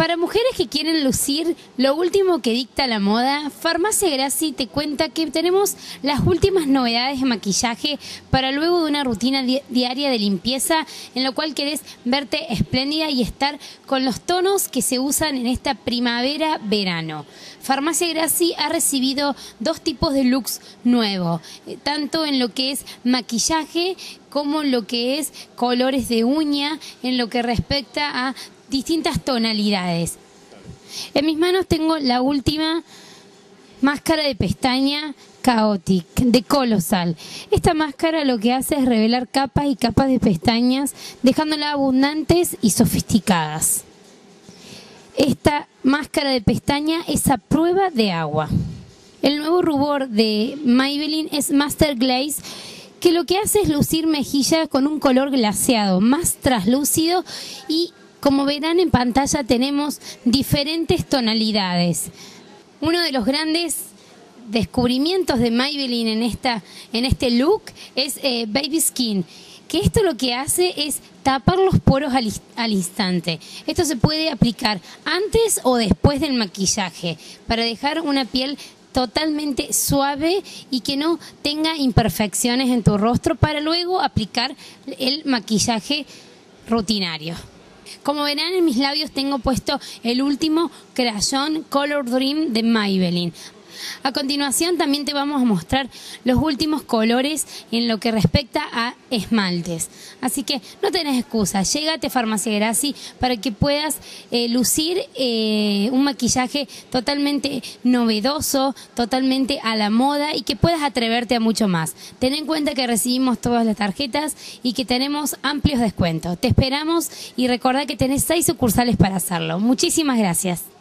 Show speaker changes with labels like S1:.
S1: Para mujeres que quieren lucir lo último que dicta la moda, Farmacia Graci te cuenta que tenemos las últimas novedades de maquillaje para luego de una rutina di diaria de limpieza en lo cual querés verte espléndida y estar con los tonos que se usan en esta primavera-verano. Farmacia Graci ha recibido dos tipos de looks nuevos, eh, tanto en lo que es maquillaje como en lo que es colores de uña, en lo que respecta a distintas tonalidades. En mis manos tengo la última máscara de pestaña Chaotic de Colosal. Esta máscara lo que hace es revelar capas y capas de pestañas, dejándolas abundantes y sofisticadas. Esta máscara de pestaña es a prueba de agua. El nuevo rubor de Maybelline es Master Glaze que lo que hace es lucir mejilla con un color glaseado, más traslúcido y como verán en pantalla tenemos diferentes tonalidades. Uno de los grandes descubrimientos de Maybelline en, esta, en este look es eh, Baby Skin que esto lo que hace es tapar los poros al, al, instante. Esto se puede aplicar antes o después del maquillaje para dejar una piel totalmente suave y que no tenga imperfecciones en tu rostro para luego aplicar el maquillaje rutinario. Como verán en mis labios tengo puesto el último crayón Color Dream de Maybelline. A continuación también te vamos a mostrar los últimos colores en lo que respecta a esmaltes. Así que no tenés excusa, llégate a Farmacia Graci para que puedas eh, lucir eh, un maquillaje totalmente novedoso, totalmente a la moda y que puedas atreverte a mucho más. Ten en cuenta que recibimos todas las tarjetas y que tenemos amplios descuentos. Te esperamos y recordá que tenés seis sucursales para hacerlo. Muchísimas gracias.